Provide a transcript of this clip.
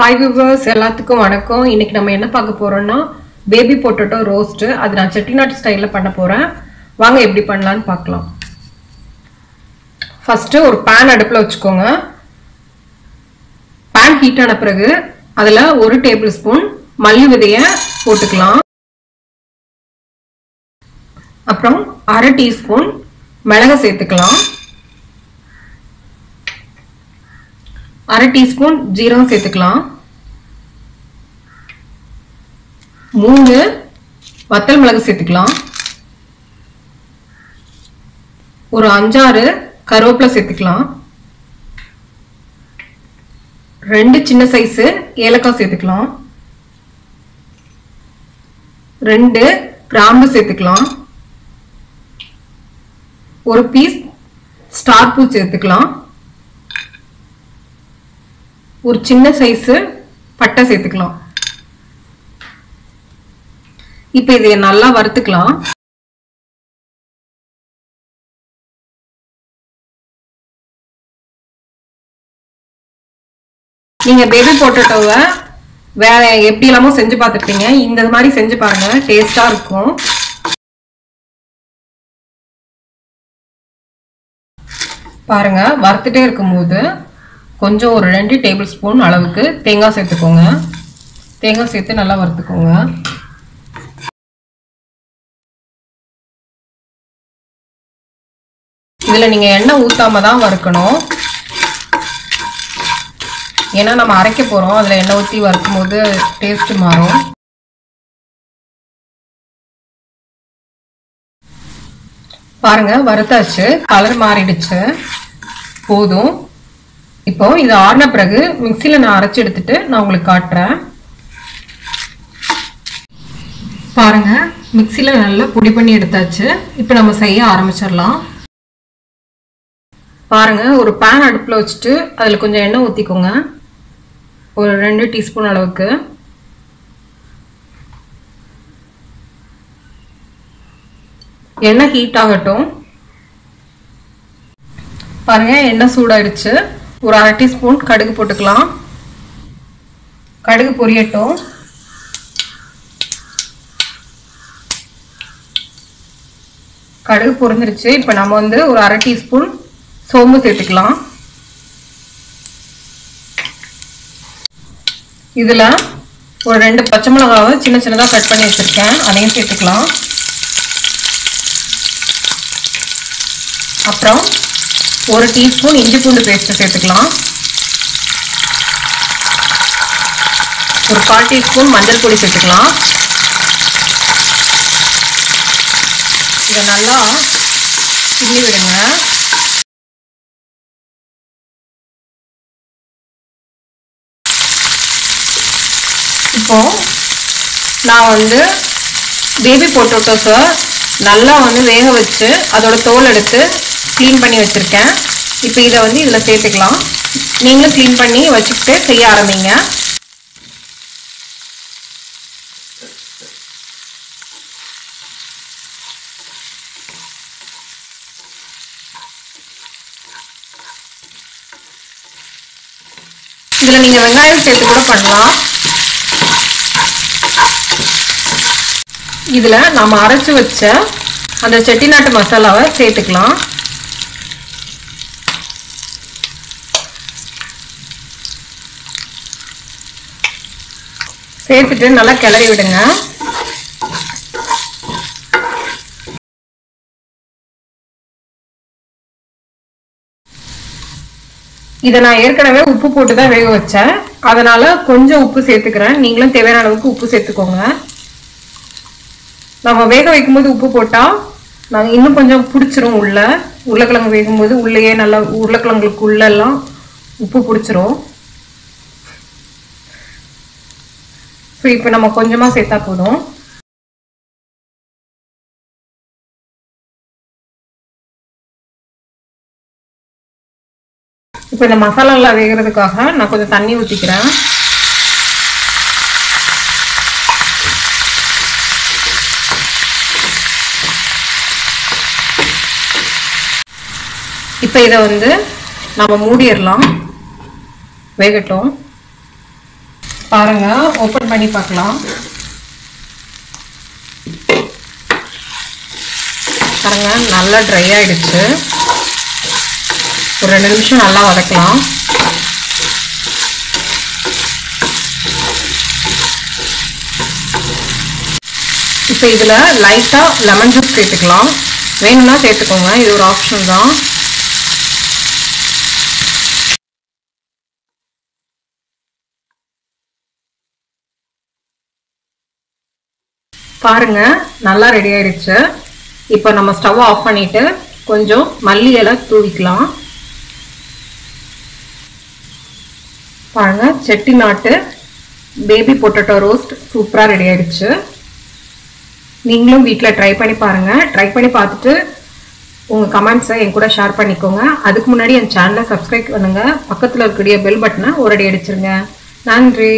Hi viewers எல்லாத்துக்கும் வணக்கம். இன்னைக்கு நம்ம என்ன பார்க்க போறோம்னா பேபி பொட்டேட்டோ ரோஸ்ட் அது நான் செட்டிநாட்டு ஸ்டைலில் பண்ண போறேன். வாங்க எப்படி பண்ணலான்னு பார்க்கலாம். ஃபர்ஸ்ட் ஒரு பேன் அடுப்பில் வச்சுக்கோங்க. பேன் ஹீட் ஆன பிறகு அதில் ஒரு டேபிள் ஸ்பூன் மல்லி விதையை போட்டுக்கலாம். அப்புறம் அரை டீஸ்பூன் மிளகை சேர்த்துக்கலாம். அரை டீஸ்பூன் ஜீரகம் சேர்த்துக்கலாம். மூணு வத்தல் மிளகு சேர்த்துக்கலாம். ஒரு அஞ்சாறு கருவேப்பிலை சேர்த்துக்கலாம். ரெண்டு சின்ன சைஸு ஏலக்காய் சேர்த்துக்கலாம். ரெண்டு கிராம்பு சேர்த்துக்கலாம். ஒரு பீஸ் ஸ்டார் பூ சேர்த்துக்கலாம். ஒரு சின்ன சைஸு பட்டை சேர்த்துக்கலாம். இப்போ இதை நல்லா வறுத்துக்கலாம். நீங்க பேபி பொட்டேட்டோவை வேற எப்படி இல்லாமல் செஞ்சு பார்த்துருப்பீங்க. இந்த மாதிரி செஞ்சு பாருங்க டேஸ்டா இருக்கும். பாருங்க வறுத்துட்டே இருக்கும்போது கொஞ்சம் ஒரு ரெண்டு டேபிள் ஸ்பூன் அளவுக்கு தேங்காய் சேர்த்துக்கோங்க. தேங்காய் சேர்த்து நல்லா வறுத்துக்கோங்க. இதில் நீங்கள் எண்ணெய் ஊற்றாம தான் வறுக்கணும். ஏன்னா நம்ம அரைக்க போகிறோம் அதில் எண்ணெய் ஊற்றி வறுக்கும் போது டேஸ்ட் மாறும். பாருங்க வறுத்தாச்சு. கலர் மாறிடுச்சு. போதும். இப்போ இது ஆறின பிறகு மிக்சியில் நான் அரைச்சி எடுத்துட்டு நான் உங்களுக்கு காட்டுறேன். பாருங்க மிக்சியில் நல்லா பொடி பண்ணி எடுத்தாச்சு. இப்போ நம்ம செய்ய ஆரம்பிச்சிடலாம். பாருங்க ஒரு பேன் அடுப்பில் வச்சுட்டு அதில் கொஞ்சம் எண்ணெய் ஊற்றிக்கோங்க ஒரு ரெண்டு டீஸ்பூன் அளவுக்கு. எண்ணெய் ஹீட் ஆகட்டும். பாருங்க எண்ணெய் சூடாயிடுச்சு. ஒரு அரை டீஸ்பூன் கடுகு போட்டுக்கலாம். கடுகு பொரியட்டும். கடுகு பொரிஞ்சிருச்சு. இப்போ நம்ம வந்து ஒரு அரை டீஸ்பூன் சோம்பு சேர்த்துக்கலாம். இதில் ஒரு ரெண்டு பச்சை மிளகாவை சின்ன சின்னதாக கட் பண்ணி வச்சுருக்கேன். அதையும் சேர்த்துக்கலாம். அப்புறம் ஒரு டீஸ்பூன் இஞ்சி பூண்டு பேஸ்ட்டு சேர்த்துக்கலாம். ஒரு கால் டீஸ்பூன் மஞ்சள் பொடி சேர்த்துக்கலாம். இதை நல்லா கிள்ளி விடுங்க. இப்போ நான் வந்து பேபி பொட்டோட்டோஸை நல்லா வந்து வேக வச்சு அதோட தோல் எடுத்து க்ளீன் பண்ணி வச்சுருக்கேன். இப்போ இதை வந்து இதில் சேர்த்துக்கலாம். நீங்களும் க்ளீன் பண்ணி வச்சுக்கிட்டு செய்ய ஆரம்பிங்க. இதில் நீங்கள் வெங்காயம் சேர்த்து கூட பண்ணலாம். இதில் நாம் அரைச்சி வச்ச அந்த செட்டிநாட்டு மசாலாவை சேர்த்துக்கலாம். சேர்த்துட்டு நல்லா கிளறி விடுங்க. இதை நான் ஏற்கனவே உப்பு போட்டு தான் வேக வச்சேன். அதனால கொஞ்சம் உப்பு சேர்த்துக்கிறேன். நீங்களும் தேவையான அளவுக்கு உப்பு சேர்த்துக்கோங்க. நம்ம வேக வைக்கும்போது உப்பு போட்டால் நாங்கள் இன்னும் கொஞ்சம் பிடிச்சிரும் உள்ள. உருளைக்கிழங்கு வேகும்போது உள்ளேயே நல்லா உருளைக்கிழங்குக்கு உள்ளெல்லாம் உப்பு பிடிச்சிரும். ஸோ இப்போ நம்ம கொஞ்சமாக சேர்த்தா போதும். இப்போ இந்த மசாலாலாம் வேகிறதுக்காக நான் கொஞ்சம் தண்ணி ஊற்றிக்கிறேன் இப்போ இதை வந்து நம்ம மூடிடலாம். வேகட்டும். பாருங்க ஓப்பன் பண்ணி பார்க்கலாம். பாருங்க நல்லா ட்ரை ஆயிடுச்சு. ஒரு ரெண்டு நிமிஷம் நல்லா வதக்கலாம். இப்போ இதில் லைட்டாக லெமன் ஜூஸ் சேர்த்துக்கலாம். வேணும்னா சேர்த்துக்கோங்க இது ஒரு ஆப்ஷன் தான். பாருங்க நல்லா ரெடி ஆயிடுச்சு இப்போ நம்ம ஸ்டவ் ஆஃப் பண்ணிட்டு கொஞ்சம் மல்லி இலை தூவிக்கலாம். பாருங்க செட்டிநாட்டு பேபி பொட்டேட்டோ ரோஸ்ட் சூப்பராக ரெடி ஆயிடுச்சு நீங்களும் வீட்டில் ட்ரை பண்ணி பாருங்கள் ட்ரை பண்ணி பார்த்துட்டு உங்கள் கமெண்ட்ஸை என் கூட ஷேர் பண்ணிக்கோங்க. அதுக்கு முன்னாடி என் சேனலை சப்ஸ்கிரைப் பண்ணுங்க. பக்கத்தில் இருக்கக்கூடிய பெல் பட்டனை ஒரு அடி அடிச்சிருங்க. நன்றி.